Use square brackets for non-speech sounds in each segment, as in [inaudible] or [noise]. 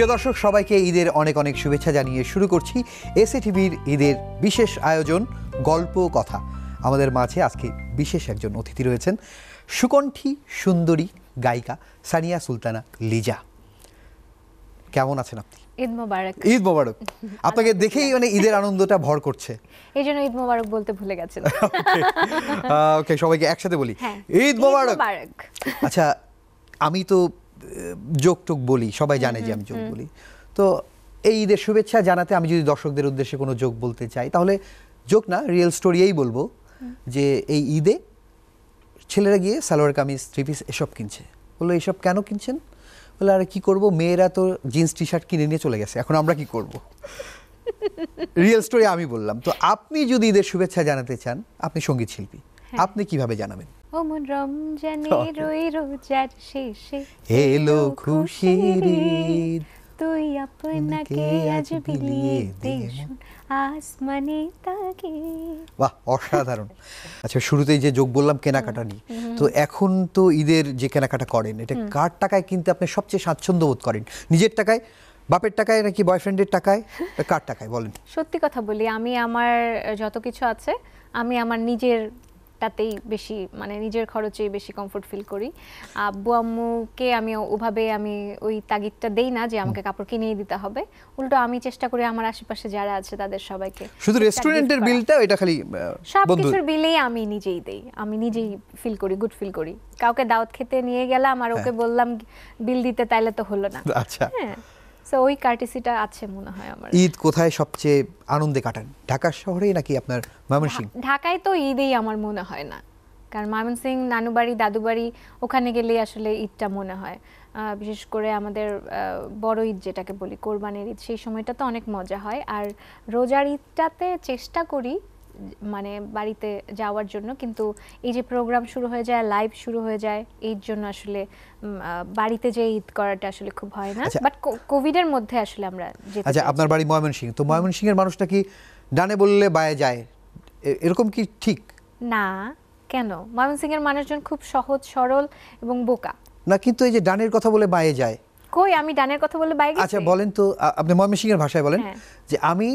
প্রিয় দর্শক সবাইকে ঈদের অনেক অনেক শুভেচ্ছা জানিয়ে শুরু করছি এসএ টিভির ঈদের বিশেষ আয়োজন গল্প কথা। আমাদের মাঝে আজকে বিশেষ একজন অতিথি রয়েছেন সুকণ্ঠী সুন্দরী গায়িকা সানিয়া সুলতানা লিজা। কেমন আছেন আপনি? ঈদ মোবারক। ঈদ মোবারক। আপনাকে দেখেই মানে ঈদের আনন্দটা ভর করছে। এই জন্য ঈদ মোবারক বলতে ভুলে গেছেন ওকে [laughs] সবাইকে একসাথে বলি। হ্যাঁ ঈদ মোবারক। আচ্ছা আমি তো যোগ টোক বলি সবাই জানে যে আমি যোগ বলি। তো এই ঈদের শুভেচ্ছা জানাতে আমি যদি দর্শকদের উদ্দেশ্যে কোনো যোগ বলতে চাই তাহলে যোগ না রিয়েল স্টোরি এই বলব যে এই ঈদে ছেলেরা গিয়ে সালোয়ার কামিজ থ্রি পিস এসব কিনছে। বলল এইসব কেন কিনছেন? বলে আরে কি করব? মেয়েরা তো জিন্স টি শার্ট কিনে নিয়ে চলে গেছে এখন আমরা কি করব? রিয়েল স্টোরি আমি বললাম। তো আপনি যদি ঈদের শুভেচ্ছা জানাতে চান আপনি সংগীত শিল্পী আপনি কীভাবে জানাবেন? ও মন রমজানে রই রোজার শেষে এলো খুশির তুই আপনাকে আজ বিলিয়ে দে আসমানে তাকে। বাহ অসাধারণ। আচ্ছা শুরুতেই যে যোগ বললাম কেনাকাটা নিয়ে। তো এখন তো ঈদের যে কেনাকাটা করেন এটা কার টাকায় কিনতে আপনি সবচেয়ে স্বাচ্ছন্দ্য বোধ করেন? নিজের টাকায়? বাপের টাকায় নাকি বয়ফ্রেন্ডের টাকায়? কার টাকায়? বলেন। সত্যি কথা বলি আমি আমার যত কিছু আছে আমি আমার নিজের টাতেই বেশি মানে নিজের খরচেই বেশি কমফোর্ট ফিল করি। আব্বু আম্মুকে আমি ওভাবে আমি ওই তাগিদটা দেই না যে আমাকে কাপড় কিনেই দিতে হবে। উল্টো আমি চেষ্টা করি আমার আশেপাশে যারা আছে তাদের সবাইকে শুধু রেস্টুরেন্টের বিলটা এটা খালি আহ, সব কিছুর বিলেই আমি নিজেই দেই। আমি নিজেই ফিল করি গুড ফিল করি। কাউকে দাওয়াত খেতে নিয়ে গেলাম আর ওকে বললাম বিল দিতে তাইলে তো হলো না। আচ্ছা। হ্যাঁ। সো ওই কার্টিসিটা আছে মনে হয় আমার। ঈদ কোথায় সবচেয়ে আনন্দে কাটান? ঢাকা নাকি আপনার ঢাকায় তো ঈদেই আমার মনে হয় না। কারণ ময়মনসিং নানুবাড়ি দাদুবাড়ি ওখানে গেলেই আসলে ঈদটা মনে হয়। আহ, বিশেষ করে আমাদের বড় ঈদ যেটাকে বলি কোরবানির ঈদ সেই সময়টা তো অনেক মজা হয়। আর রোজার ঈদটাতে চেষ্টা করি মানে বাড়িতে যাওয়ার জন্য কিন্তু এই যে প্রোগ্রাম শুরু হয়ে যায় লাইভ শুরু হয়ে যায় এর জন্য আসলে বাড়িতে যে ঈদ করাটা আসলে খুব হয় না। আচ্ছা। বাট কোভিডের মধ্যে আসলে আমরা আচ্ছা আপনার বাড়ি ময়মনসিংহ। তো ময়মনসিংহের মানুষটা কি ডানে বললে বায়ে যায়? এরকম কি ঠিক? না কেন? ময়মনসিংহের মানুষজন খুব সহজ সরল এবং বোকা। না কিন্তু এই যে ডানের কথা বলে বায়ে যায়। কই আমি ডানের কথা বলে বাইরে আচ্ছা বলেন তো আপনি ময়মনসিংহের ভাষায় বলেন হ্যাঁ। যে আমি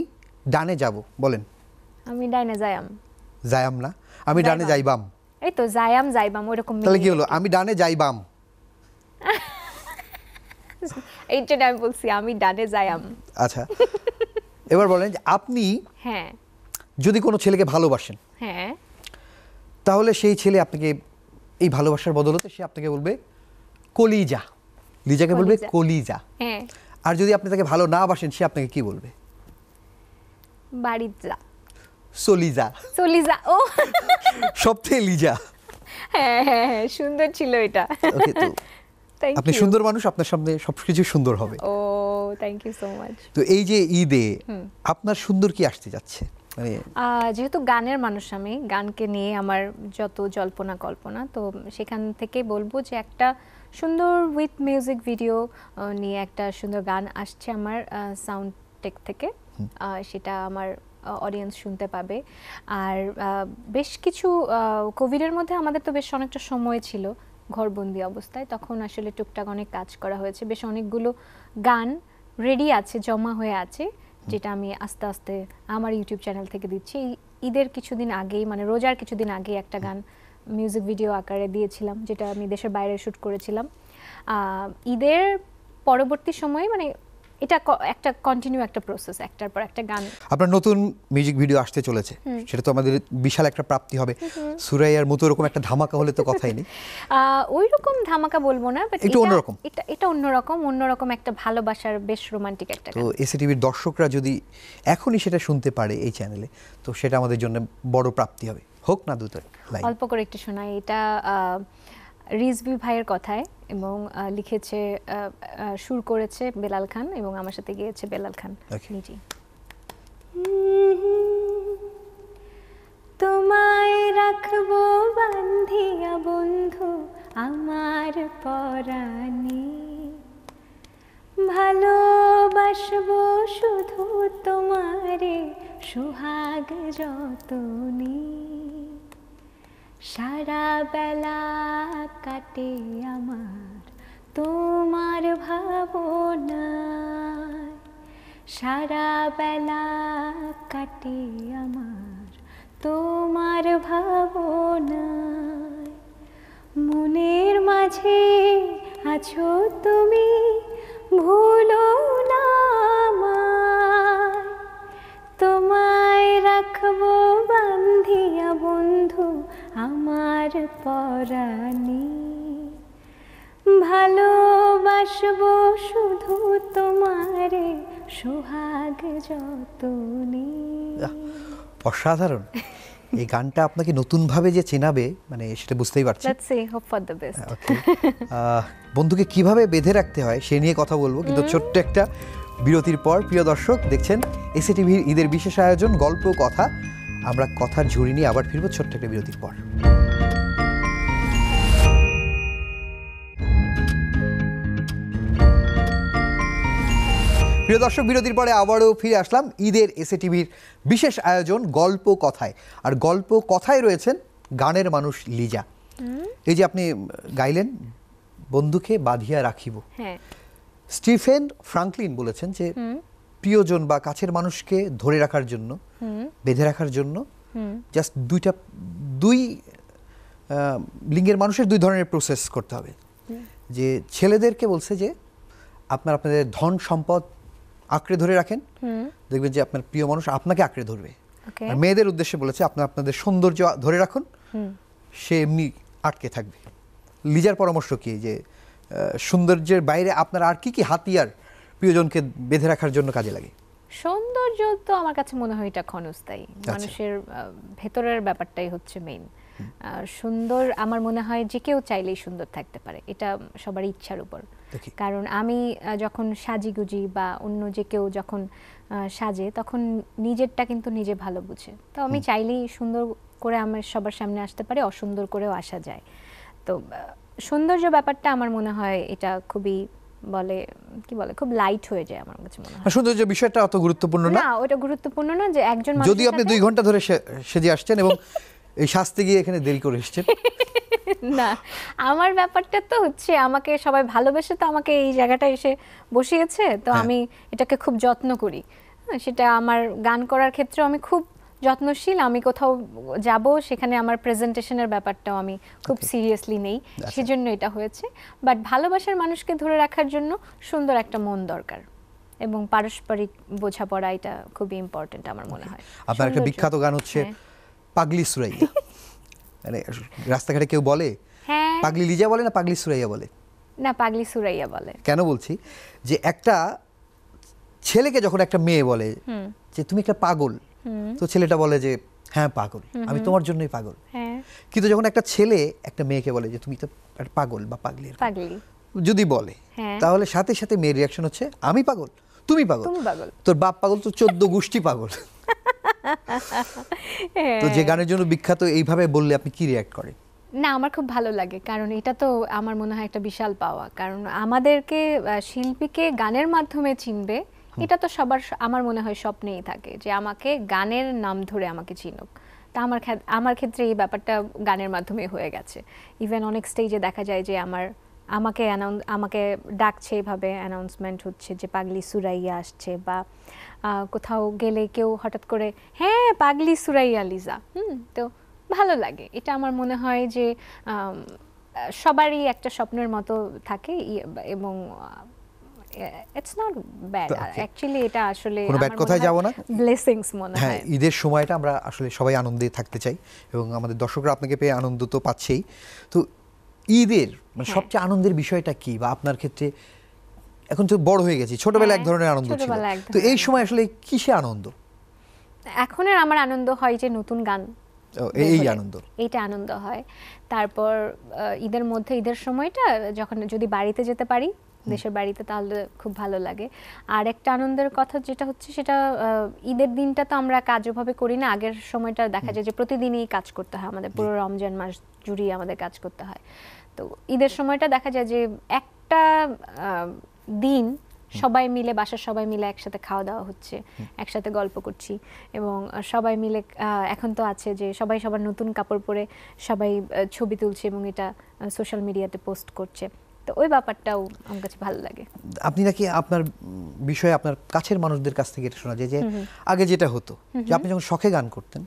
ডানে যাব বলেন। আমি ডাইনে যাইম যায়াম না? আমি ডানে যাইবাম। এই তো যাইম যাইবাম ওরকম তাহলে কি হলো? আমি ডানে যাইবাম। [laughs] এইটা আমি বলছি আমি ডানে যাইম আচ্ছা। এবার বলেন যে আপনি হ্যাঁ। যদি কোনো ছেলেকে ভালোবাসেন হ্যাঁ। তাহলে সেই ছেলে আপনাকে এই ভালোবাসার বদলতে সে আপনাকে বলবে কলিজা। লিজাকে বলবে কলিজা। কলিজা। হ্যাঁ। আর যদি আপনি তাকে ভালো না বাসেন সে আপনাকে কি বলবে? বাড়ি যা। সলিজা যা ও। সবথেকে লিজা। হ্যাঁ হ্যাঁ হ্যাঁ সুন্দর ছিল এটা। ওকে তো আপনি সুন্দর মানুষ আপনার সামনে সবকিছু সুন্দর হবে। ও থ্যাংক ইউ সো মাচ তো এই যে ঈদে আপনার সুন্দর কি আসতে যাচ্ছে? মানে যেহেতু গানের মানুষ আমি গানকে নিয়ে আমার যত জল্পনা কল্পনা তো সেখান থেকে বলব যে একটা সুন্দর উইথ মিউজিক ভিডিও নিয়ে একটা সুন্দর গান আসছে আমার সাউন্ড টেক থেকে। সেটা আমার অডিয়েন্স শুনতে পাবে। আর বেশ কিছু কোভিডের মধ্যে আমাদের তো বেশ অনেকটা সময় ছিল ঘরবন্দি অবস্থায়। তখন আসলে টুকটাক অনেক কাজ করা হয়েছে। বেশ অনেকগুলো গান রেডি আছে, জমা হয়ে আছে, যেটা আমি আস্তে আস্তে আমার ইউটিউব চ্যানেল থেকে দিচ্ছি। ঈদের কিছুদিন আগেই মানে রোজার কিছুদিন আগে একটা গান মিউজিক ভিডিও আকারে দিয়েছিলাম, যেটা আমি দেশের বাইরে শ্যুট করেছিলাম। ঈদের পরবর্তী সময়ে মানে এটা একটা কন্টিনিউ একটা প্রসেস একটার পর একটা গান। আপনার নতুন মিউজিক ভিডিও আসতে চলেছে। সেটা তো আমাদের বিশাল একটা প্রাপ্তি হবে। সুরাইয়ার মতো এরকম একটা ধামাকা হলে তো কথাই নেই। [laughs] ওই রকম ধামাকা বলব না বাট একটু অন্যরকম। এটা এটা অন্যরকম অন্যরকম একটা ভালোবাসার বেশ রোমান্টিক একটা তো গান। এসি দর্শকরা যদি এখনই সেটা শুনতে পারে এই চ্যানেলে তো সেটা আমাদের জন্য বড় প্রাপ্তি হবে। হোক না দুটো অল্প করে একটু শোনাই এটা রিজভি ভাইয়ের কথায় এবং লিখেছে সুর করেছে বেলাল খান এবং আমার সাথে গিয়েছে বেলাল খান. নিজেই তোমায় রাখব বান্ধিয়া বন্ধু আমার পরাণে। ভালোবাসবো শুধু তোমারে সুহাগ যতনে। সারা বেলা কাটে আমার, তোমার ভাবনা সারা বেলা কাটে আমার, তোমার ভাবনায়। মনের মাঝে আছো তুমি, ভুলো না তোমায় রাখব বান্ধিয়া বন্ধু আমার পরাণী। ভালোবাসবো শুধু তোমারে সোহাগ যতনে। অসাধারণ। এই গানটা আপনাকে নতুনভাবে যে চেনাবে মানে সেটা বুঝতেই পারছি। Let's see hope for the best Okay. আহ, বন্ধুকে কীভাবে বেঁধে রাখতে হয় সে নিয়ে কথা বলব কিন্তু ছোট্ট একটা বিরতির পর প্রিয় দর্শক দেখছেন এসি টিভির ঈদের বিশেষ আয়োজন গল্প কথা। আমরা কথার ঝুড়ি নিয়ে আবার ফিরবো ছোট্ট একটা বিরতির পর। প্রিয় দর্শক বিরতির পরে আবারও ফিরে আসলাম ঈদের এসএ টিভির বিশেষ আয়োজন গল্প কথায়। আর গল্প কথায় রয়েছেন গানের মানুষ লিজা। এই যে আপনি গাইলেন বন্ধুকে বাঁধিয়া রাখিব। হ্যাঁ। স্টিফেন ফ্রাঙ্কলিন বলেছেন যে প্রিয়জন বা কাছের মানুষকে ধরে রাখার জন্য বেঁধে রাখার জন্য জাস্ট দুইটা দুই লিঙ্গের মানুষের দুই ধরনের প্রসেস করতে হবে। যে ছেলেদেরকে বলছে যে আপনার আপনাদের ধন সম্পদ আঁকড়ে ধরে রাখেন। দেখবেন যে আপনার প্রিয় মানুষ আপনাকে আঁকড়ে ধরবে। আর মেয়েদের উদ্দেশ্যে বলেছে আপনার আপনাদের সৌন্দর্য ধরে রাখুন। সে এমনি আটকে থাকবে। লিজার পরামর্শ কি? যে সৌন্দর্যের বাইরে আপনার আর কি কি হাতিয়ার প্রিয়জনকে বেঁধে রাখার জন্য কাজে লাগে। সৌন্দর্য তো আমার কাছে মনে হয় এটা ক্ষণস্থায়ী। আচ্ছা। মানুষের ভেতরের ব্যাপারটাই হচ্ছে মেইন সুন্দর আমার মনে হয় যে কেউ চাইলেই সুন্দর থাকতে পারে। এটা সবার ইচ্ছার উপর। কারণ আমি যখন সাজিগুজি বা অন্য যে কেউ যখন সাজে তখন নিজেরটা কিন্তু নিজে ভালো বুঝে। তো আমি চাইলেই সুন্দর করে আমার সবার সামনে আসতে পারে অসুন্দর করেও আসা যায়। তো সৌন্দর্য ব্যাপারটা আমার মনে হয় এটা খুবই বলে কি বলে খুব লাইট হয়ে যায় আমার কাছে মনে হয়। সৌন্দর্য বিষয়টা অত গুরুত্বপূর্ণ না না ওটা গুরুত্বপূর্ণ না যে একজন যদি আপনি দুই ঘণ্টা ধরে সেজে আসছেন এবং [laughs] এই শাস্তি গিয়ে এখানে দেরি করে এসছেন। [laughs] না আমার ব্যাপারটা তো হচ্ছে আমাকে সবাই ভালোবেসে তো আমাকে এই জায়গাটা এসে বসিয়েছে তো হ্যাঁ। আমি এটাকে খুব যত্ন করি। হ্যাঁ, সেটা আমার গান করার ক্ষেত্রে আমি খুব যত্নশীল আমি কোথাও যাব সেখানে আমার প্রেজেন্টেশনের ব্যাপারটাও আমি খুব সিরিয়াসলি নেই। সেজন্য এটা হয়েছে। বাট ভালোবাসার মানুষকে ধরে রাখার জন্য সুন্দর একটা মন দরকার। এবং পারস্পরিক বোঝাপড়া এটা খুবই ইম্পর্টেন্ট আমার মনে হয়। আপনার একটা বিখ্যাত গান হচ্ছে হ্যাঁ। পাগলি সুরাইয়া। [laughs] মানে রাস্তাঘাটে কেউ বলে? হ্যাঁ। পাগলি লিজা বলে না পাগলি সুরাইয়া বলে? না পাগলি সুরাইয়া বলে। কেন বলছি? যে একটা ছেলেকে যখন একটা মেয়ে বলে যে তুমি একটা পাগল তো ছেলেটা বলে যে হ্যাঁ পাগল। আমি তোমার জন্যই পাগল। হ্যাঁ। কিন্তু যখন একটা ছেলে একটা মেয়েকে বলে যে তুমি তো পাগল বা পাগলি। যদি বলে হ্যাঁ। তাহলে সাথে সাথে মেয়ের রিয়াকশন হচ্ছে আমি পাগল? তুমি পাগল? পাগল। তোর বাপ পাগল তো চোদ্দ গোষ্ঠী পাগল। তো যে গানের জন্য বিখ্যাত এইভাবে বললে আপনি কি রিয়াক্ট করেন? না আমার খুব ভালো লাগে কারণ এটা তো আমার মনে হয় একটা বিশাল পাওয়া। কারণ আমাদেরকে শিল্পীকে গানের মাধ্যমে চিনবে এটা তো সবার আমার মনে হয় স্বপ্নেই থাকে যে আমাকে গানের নাম ধরে আমাকে চিনুক। তা আমার আমার ক্ষেত্রে এই ব্যাপারটা গানের মাধ্যমে হয়ে গেছে। ইভেন অনেক স্টেজে দেখা যায় যে আমার আমাকে অ্যানাউন্স আমাকে ডাকছে এভাবে অ্যানাউন্সমেন্ট হচ্ছে যে পাগলি সুরাইয়া আসছে বা কোথাও গেলে কেউ হঠাৎ করে হ্যাঁ পাগলি সুরাইয়া, লিজা। হুম, তো ভালো লাগে। এটা আমার মনে হয় যে সবারই একটা স্বপ্নের মতো থাকে এবং ইটস নট ব্যাড অ্যাকচুয়ালি এটা আসলে কোনো bad কথায় যাব না? ব্লেসিংস মনে হ্যাঁ হয়। ঈদের সময়টা আমরা আসলে সবাই আনন্দে থাকতে চাই এবং আমাদের দর্শকরা আপনাকে পেয়ে আনন্দ তো পাচ্ছেই। তো ঈদের মানে হ্যাঁ। সবচেয়ে আনন্দের বিষয়টা কি বা আপনার ক্ষেত্রে? এখন তো বড় হয়ে গেছি ছোটবেলায় এক হ্যাঁ, ধরনের আনন্দ ছিল। তো এই সময় আসলে কিসে আনন্দ? এখনের আমার আনন্দ হয় যে নতুন গান এই আনন্দ। এইটা আনন্দ হয়। তারপর ঈদের মধ্যে ঈদের সময়টা যখন যদি বাড়িতে যেতে পারি দেশের বাড়িতে তাহলে খুব ভালো লাগে। আর একটা আনন্দের কথা যেটা হচ্ছে সেটা ঈদের দিনটা তো আমরা কাজ ওভাবে করি না। আগের সময়টা দেখা যায় যে প্রতিদিনই কাজ করতে হয় আমাদের। পুরো রমজান মাস জুড়িয়ে আমাদের কাজ করতে হয়। তো ঈদের সময়টা দেখা যায় যে একটা দিন সবাই মিলে বাসার সবাই মিলে একসাথে খাওয়া দাওয়া হচ্ছে একসাথে গল্প করছি এবং সবাই মিলে এখন তো আছে যে সবাই সবার নতুন কাপড় পরে সবাই ছবি তুলছে এবং এটা সোশ্যাল মিডিয়াতে পোস্ট করছে। তো ওই ব্যাপারটাও আমার কাছে ভালো লাগে। আপনি নাকি আপনার বিষয়ে আপনার কাছের মানুষদের কাছ থেকে এটা শোনা যায় যে আগে যেটা হতো যে আপনি যখন শখে গান করতেন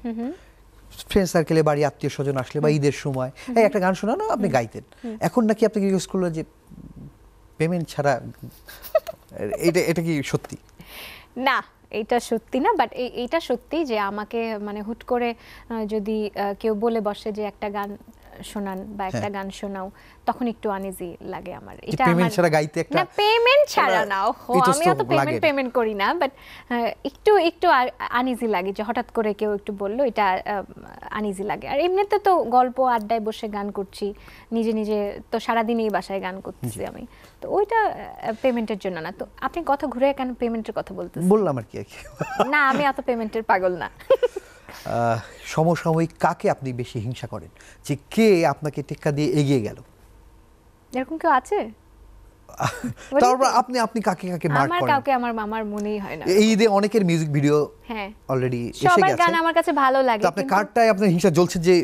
ফ্রেন্ড সার্কেলে বাড়ি আত্মীয় স্বজন আসলে বা ঈদের সময় এই একটা গান শোনানো আপনি গাইতেন। এখন নাকি আপনি ইউজ করল যে পেমেন্ট ছাড়া এটা এটা কি সত্যি? না এটা সত্যি না বাট এইটা সত্যি যে আমাকে মানে হুট করে যদি কেউ বলে বসে যে একটা গান শোনান বা একটা হ্যাঁ। গান শোনাও তখন একটু আনইজি লাগে আমার। যে payment ছাড়া গাইতে একটা- না পেমেন্ট ছাড়া না ও আমি অত পেমেন্ট পেমেন্ট করি না বাট একটু একটু আনইজি লাগে যে হঠাৎ করে কেউ একটু বলল এটা আনইজি লাগে। আর এমনিতে তো গল্প আড্ডায় বসে গান করছি নিজে নিজে তো সারাদিনই বাসায় গান করতেছি আমি। তো ওইটা পেমেন্টের জন্য না। তো আপনি কথা ঘুরে কেন পেমেন্টের কথা বলতেছেন? বললাম আর কি না আমি এত পেমেন্টের পাগল না। [laughs] সমসাময়িক কাকে আপনি বেশি হিংসা করেন? যে কে আপনাকে টেক্কা দিয়ে এগিয়ে গেল? এরকম কেউ আছে? তারপর আপনি আপনি কাকে কাকে মার্ক আমার করেন? কাউকে আমার আমার মনেই হয় না। এই ঈদে অনেকের মিউজিক ভিডিও হ্যাঁ। অলরেডি এসে সবার গেছে। গান আমার কাছে ভালো লাগে তো আপনার কারটায় আপনার হিংসা জ্বলছে যে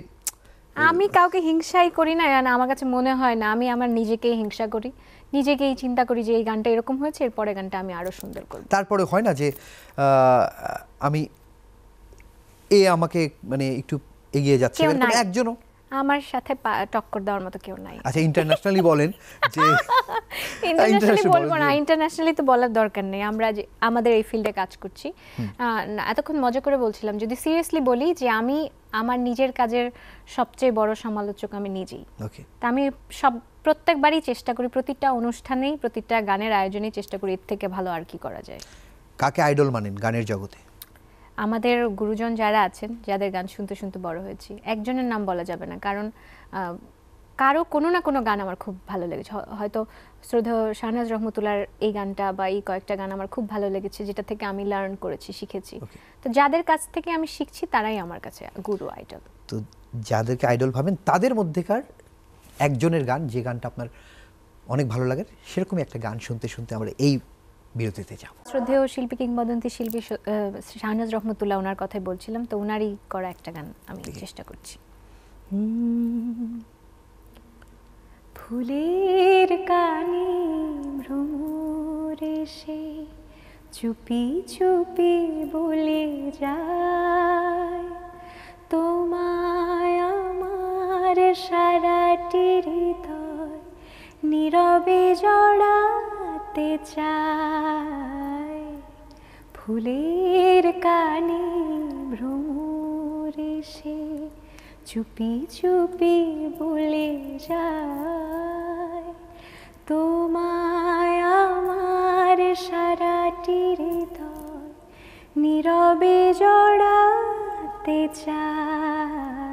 আমি কাউকে হিংসাই করি না না আমার কাছে মনে হয় না আমি আমার নিজেকেই হিংসা করি। নিজেকেই চিন্তা করি যে এই গানটা এরকম হয়েছে এর পরে গানটা আমি আরও সুন্দর করব। তারপরে হয় না যে আহ, আমি এ আমাকে মানে একটু এগিয়ে যাচ্ছে এরকম একজনও? আমার সাথে টক্কর দেওয়ার মতো কেউ নাই। আচ্ছা ইন্টারন্যাশনালি বলেন যে [laughs] ইন্টারন্যাশনালি বলব না ইন্টারন্যাশনালি তো বলার দরকার নেই। আমরা যে আমাদের এই ফিল্ডে কাজ করছি। এতক্ষণ মজা করে বলছিলাম যদি সিরিয়াসলি বলি যে আমি আমার নিজের কাজের সবচেয়ে বড় সমালোচক আমি নিজেই। ওকে তা আমি সব প্রত্যেকবারই চেষ্টা করি প্রতিটা অনুষ্ঠানেই প্রতিটা গানের আয়োজনেই চেষ্টা করি এর থেকে ভালো আর কি করা যায়। কাকে আইডল মানেন গানের জগতে? আমাদের গুরুজন যারা আছেন যাদের গান শুনতে শুনতে বড় হয়েছি একজনের নাম বলা যাবে না কারণ কারও কোনো না কোনো গান আমার খুব ভালো লেগেছে। হয়তো শ্রদ্ধেয় শাহনাজ রহমতুল্লার এই গানটা বা এই কয়েকটা গান আমার খুব ভালো লেগেছে যেটা থেকে আমি লার্ন করেছি শিখেছি। তো যাদের কাছ থেকে আমি শিখছি তারাই আমার কাছে গুরু আইডল তো যাদেরকে আইডল ভাবেন তাদের মধ্যেকার একজনের গান যে গানটা আপনার অনেক ভালো লাগে সেরকমই একটা গান শুনতে শুনতে আমরা এই বিরতিতে যাব। শ্রদ্ধেয় শিল্পী কিংবদন্তি শিল্পী স- শাহনাজ রহমতুল্লাহ ওনার কথাই বলছিলাম তো ওনারই করা একটা গান আমি চেষ্টা করছি। ফুলের কানে ভ্রমর এসে চুপি চুপি বলে যায় তোমায় আমার সারাটি হৃদয় নীরবে জড়াতে চায় ফুলের কানে ভ্রমর এসে চুপি চুপি বলে যায়, তোমায় আমার সারাটি হৃদয় নীরবে জড়াতে চায়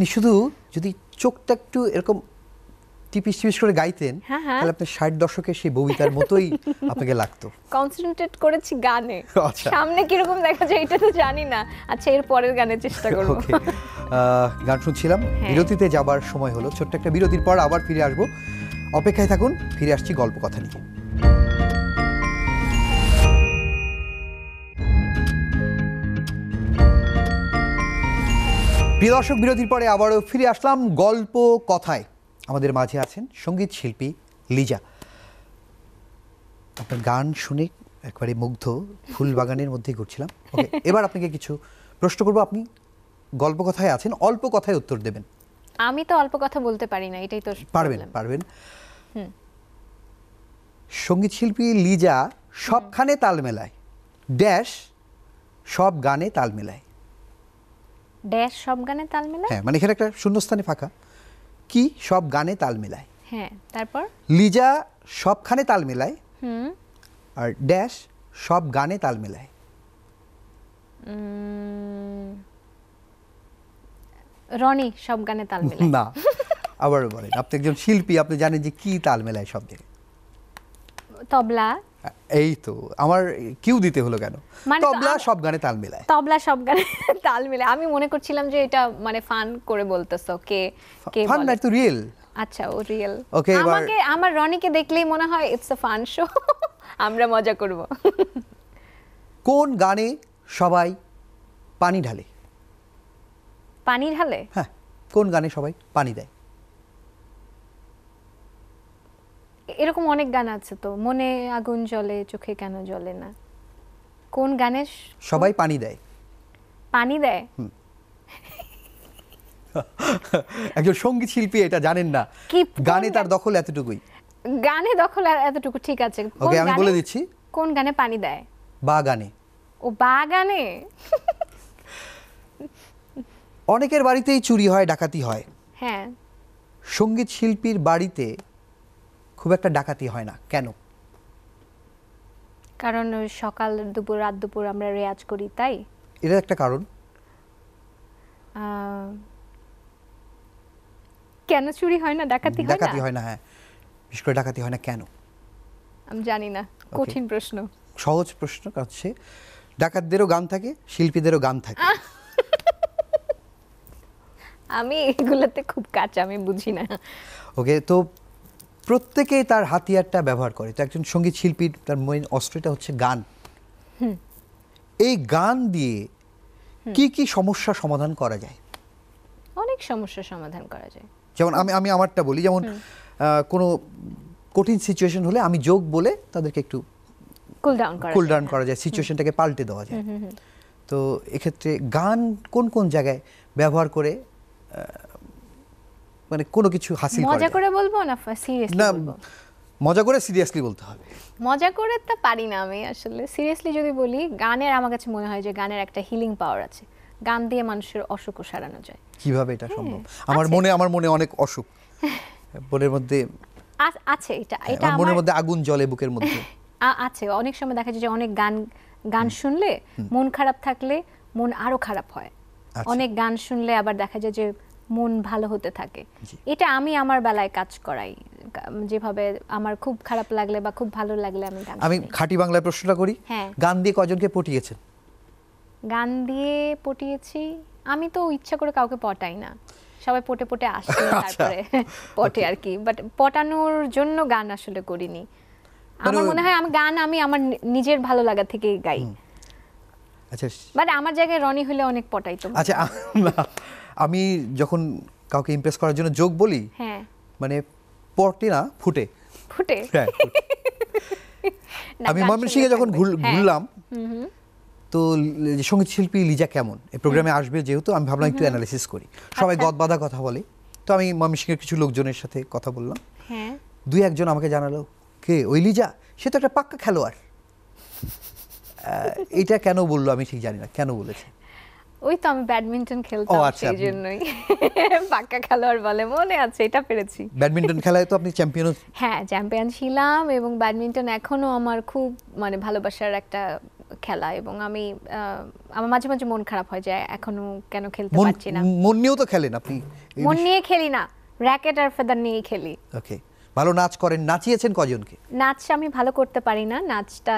আপনি শুধু যদি চোখটা একটু এরকম টিপিস টিপিস করে গাইতেন হ্যাঁ, হ্যাঁ। তাহলে আপনার ষাট দশকের সেই ববিতার মতোই [laughs] আপনাকে লাগতো। কনসেন্ট্রেট করেছি গানে। [laughs] আচ্ছা। সামনে কীরকম দেখা যায় এটা তো জানি না। আচ্ছা এর পরের গানের চেষ্টা করব। [laughs] গান শুনছিলাম। হ্যাঁ। বিরতিতে যাবার সময় হলো। ছোট্ট একটা বিরতির পর আবার ফিরে আসব। অপেক্ষায় থাকুন ফিরে আসছি গল্প কথা নিয়ে। প্রিয় দর্শক বিরতির পরে আবারও ফিরে আসলাম গল্প কথায়। আমাদের মাঝে আছেন সংগীত শিল্পী লিজা। আপনার গান শুনে একবারে মুগ্ধ ফুল বাগানের মধ্যে ঘুরছিলাম। ওকে [laughs] এবার আপনাকে কিছু প্রশ্ন করব। আপনি গল্প কথায় আছেন অল্প কথায় উত্তর দেবেন। আমি তো অল্প কথা বলতে পারি না এটাই তো পারবেন। পারবেন। সংগীত শিল্পী লিজা সবখানে তাল মেলায় ড্যাশ সব গানে তাল মেলায়। ড্যাশ সব গানে তাল মেলায়? হ্যাঁ মানে এখানে একটা শূন্যস্থানে ফাঁকা। কি সব গানে তাল মেলায়? হ্যাঁ তারপর? লিজা সবখানে তাল মেলায়। হুম। আর ড্যাশ সব গানে তাল মেলায়। রনি সব গানে তাল মেলায়। না আবার বলেন আপনি একজন শিল্পী আপনি জানেন যে কি তাল মেলায় সব জায়গায় তবলা এই তো আমার কিউ দিতে হলো কেন? মানে তবলা সব গানে তাল মেলায়। তবলা সব গানে [laughs] তাল মেলায়। আমি মনে করছিলাম যে এটা মানে ফান করে বলতেছো কে কে ফান না তো রিয়েল আচ্ছা ও রিয়েল এবার- আমাকে আমার রনিকে দেখলেই মনে হয় ইটস আ ফান শো আমরা মজা করব। [laughs] কোন গানে সবাই পানি ঢালে? পানি ঢালে? হ্যাঁ কোন গানে সবাই পানি দেয়? এরকম অনেক গান আছে তো মনে আগুন জ্বলে চোখে কেন জ্বলে না। কোন গানে সবাই পানি দেয়। পানি দেয়? একজন সংগীত শিল্পী এটা জানেন না। গানে তার দখল এতটুকুই। গানে দখল এতটুকু ঠিক আছে। ওকে আমি বলে দিচ্ছি। কোন গানে পানি দেয়? বা গানে। ও বা গানে? অনেকের বাড়িতেই চুরি হয় ডাকাতি হয়। হ্যাঁ। সংগীত শিল্পীর বাড়িতে খুব একটা ডাকাতি হয় না। কেন? কারণ সকাল দুপুর রাত দুপুর আমরা রেয়াজ করি তাই? এটা একটা কারণ। কেন চুরি হয় না? ডাকাতি হয় ডাকাতি না হয় না হ্যাঁ। বিশেষ করে ডাকাতি হয় না কেন? আমি জানি না। কঠিন প্রশ্ন। সহজ প্রশ্ন হচ্ছে ডাকাতদেরও গান থাকে শিল্পীদেরও গান থাকে। আমি এগুলোতে খুব কাঁচা আমি বুঝি না। ওকে তো প্রত্যেকেই তার হাতিয়ারটা ব্যবহার করে। তো একজন সংগীত শিল্পীর তার মেইন অস্ত্রটা হচ্ছে গান। এই গান দিয়ে কি কি সমস্যা সমাধান করা যায়? অনেক সমস্যার সমাধান করা যায়। যেমন আমি আমি আমারটা বলি যেমন কোনো কঠিন সিচুয়েশন হলে আমি যোগ বলে তাদেরকে একটু কুল ডাউন করা কুল যায়, ডাউন। করা যায় সিচুয়েশনটাকে পাল্টে দেওয়া যায়। তো এক্ষেত্রে গান কোন কোন জায়গায় ব্যবহার করে মানে কোনো কিছু হাসিল করা মজা করে বলব না সিরিয়াসলি বলব? মজা করে সিরিয়াসলি বলতে হবে। মজা করে তো পারি না আমি আসলে। সিরিয়াসলি যদি বলি গানের আমার কাছে মনে হয় যে গানের একটা হিলিং পাওয়ার আছে। গান দিয়ে মানুষের অসুখও সারানো যায়। কীভাবে এটা সম্ভব? আমার মনে আমার মনে অনেক অসুখ। মনের মধ্যে আছে এটা এটা আমার মনের মধ্যে আগুন জ্বলে বুকের মধ্যে। [laughs] আছে। অনেক সময় দেখা যায় যে অনেক গান গান শুনলে মন খারাপ থাকলে মন আরও খারাপ হয়। আচ্ছা। অনেক গান শুনলে আবার দেখা যায় যে মন ভালো হতে থাকে। এটা আমি আমার বেলায় কাজ করাই। যেভাবে আমার খুব খারাপ লাগলে বা খুব ভালো লাগলে আমি গান আমি খাঁটি বাংলায় প্রশ্নটা করি। হ্যাঁ। গান দিয়ে কজনকে পটিয়েছেন? গান দিয়ে পটিয়েছি। আমি তো ইচ্ছা করে কাউকে পটাই না। সবাই পটে পটে আসে [laughs] আচ্ছা। তারপরে [laughs] পটে আর কি। বাট পটানোর জন্য গান আসলে করিনি। আমার মানে- মনে হয় আমি গান আমি আমার নিজের ভালো লাগা থেকে গাই। আচ্ছা। বাট আমার জায়গায় রনি হলে অনেক পটাইতো আচ্ছা আমি যখন কাউকে ইমপ্রেস করার জন্য যোগ বলি হ্যাঁ। মানে পটে না ফুটে। ফুটে? হ্যাঁ [laughs] আমি ময়মনসিংহে যখন হ্যাঁ। ঘুরলাম তো সংগীত শিল্পী লিজা কেমন? এই প্রোগ্রামে আসবে যেহেতু আমি ভাবলাম একটু অ্যানালিসিস করি। সবাই আচ্ছা। গদ বাঁধা কথা বলে। তো আমি ময়মনসিংহের কিছু লোকজনের সাথে কথা বললাম। দুই একজন আমাকে জানালো কে? ওই লিজা? সে তো একটা পাক্কা খেলোয়াড়। এটা কেন বলল আমি ঠিক জানি না কেন বলেছে? ওই তো আমি ব্যাডমিন্টন খেলতাম আচ্ছা, সেই জন্যই। [laughs] পাক্কা খেলোয়াড় বলে মনে আছে এটা পেরেছি। ব্যাডমিন্টন খেলায় তো আপনি চ্যাম্পিয়ন [laughs] হ্যাঁ চ্যাম্পিয়ন ছিলাম এবং ব্যাডমিন্টন এখনও আমার খুব মানে ভালোবাসার একটা খেলা এবং আমি আমার মাঝে মাঝে মন খারাপ হয় যে এখনও কেন খেলতে পারছি না। মন নিয়েও তো খেলেন আপনি। মন নিয়ে খেলি না র্যাকেট আর ফেদার নিয়েই খেলি। ওকে ভালো নাচ করেন নাচিয়েছেন কজনকে? নাচ আমি ভালো করতে পারি না নাচটা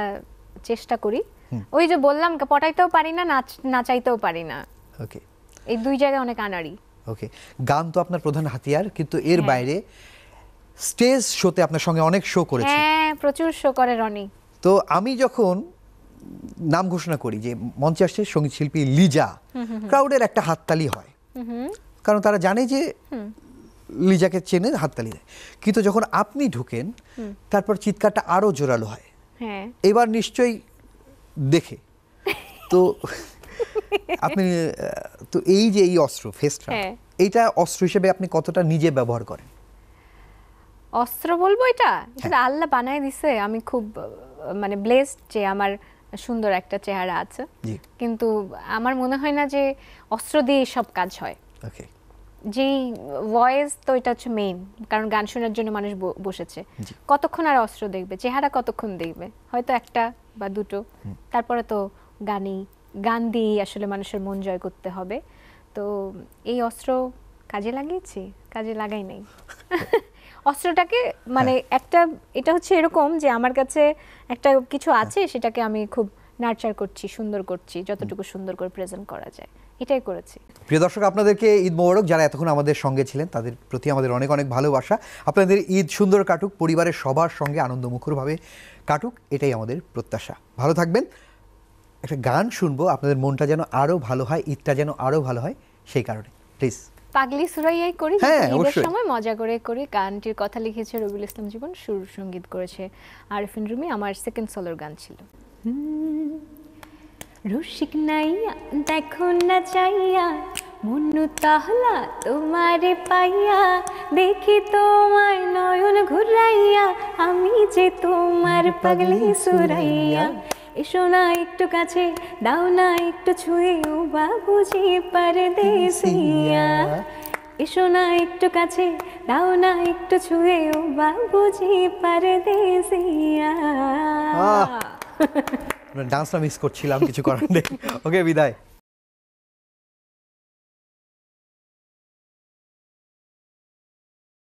চেষ্টা করি। ওই যে বললাম পটাইতেও পারি না নাচ নাচাইতেও পারি না। ওকে। এই দুই জায়গায় অনেক আনাড়ি। ওকে। গান তো আপনার প্রধান হাতিয়ার কিন্তু এর হ্যাঁ। বাইরে স্টেজ শোতে আপনার সঙ্গে অনেক শো করেছি। হ্যাঁ প্রচুর শো করে রনি। তো আমি যখন নাম ঘোষণা করি যে মঞ্চে আসছে সংগীত শিল্পী লিজা ক্রাউডের একটা হাততালি হয়। কারণ তারা জানে যে লিজাকে চেনে হাততালি দেয়। কিন্তু যখন আপনি ঢুকেন তারপর চিৎকারটা আরও জোরালো হয়। হ্যাঁ। এবার নিশ্চয়ই দেখে। তো আপনি তো এই যে এই অস্ত্র ফেস্টরা হ্যাঁ। এইটা অস্ত্র হিসেবে আপনি কতটা নিজে ব্যবহার করেন? অস্ত্র বলব এটা? এটা আল্লাহ বানায় দিছে। আমি খুব মানে ব্লেসড যে আমার সুন্দর একটা চেহারা আছে। কিন্তু আমার মনে হয় না যে অস্ত্র দিয়ে সব কাজ হয়। ওকে যেই ভয়েস তো এটা হচ্ছে মেইন কারণ গান শোনার জন্য মানুষ বসেছে। কতক্ষণ আর অস্ত্র দেখবে? চেহারা কতক্ষণ দেখবে? হয়তো একটা বা দুটো। তারপরে তো গানই গান দিয়েই আসলে মানুষের মন জয় করতে হবে। তো এই অস্ত্র কাজে লাগিয়েছি? কাজে লাগাই নাই। [laughs] অস্ত্রটাকে মানে একটা এটা হচ্ছে এরকম যে আমার কাছে একটা কিছু আছে সেটাকে আমি খুব নার্চার করছি সুন্দর করছি যতটুকু সুন্দর করে প্রেজেন্ট করা যায়। এটাই করেছি। প্রিয় দর্শক আপনাদেরকে ঈদ মোবারক যারা এতক্ষণ আমাদের সঙ্গে ছিলেন তাদের প্রতি আমাদের অনেক অনেক ভালোবাসা। আপনাদের ঈদ সুন্দর কাটুক পরিবারের সবার সঙ্গে আনন্দমুখরভাবে কাটুক এটাই আমাদের প্রত্যাশা। ভালো থাকবেন। একটা গান শুনব আপনাদের মনটা যেন আরও ভালো হয় ঈদটা যেন আরও ভালো হয় সেই কারণে। প্লিজ। পাগলি সুরাইয়াই করি হ্যাঁ, ঈদের অবশ্যই। সময় মজা করে করি গানটির কথা লিখেছে রবিউল ইসলাম জীবন সুর সংগীত করেছে আরিফিন রুমি আমার সেকেন্ড সোলোর গান ছিল। রসিক নাইয়া দেখো না চাইয়া মনু তাহলা তোমারে পাইয়া দেখি তোমার নয়ন ঘুরাইয়া আমি যে তোমার পাগলি সুরাইয়া। এসো না একটু কাছে দাও না একটু ছুঁয়ে ও বাবু বাবুজি পারদেসিয়া এসো না একটু কাছে দাও না একটু ছুঁয়ে ও বাবুজি পারদেসিয়া আহ! [laughs] ডান্সটা মিস করছিলাম কিছু করার নেই। [laughs] ওকে বিদায়।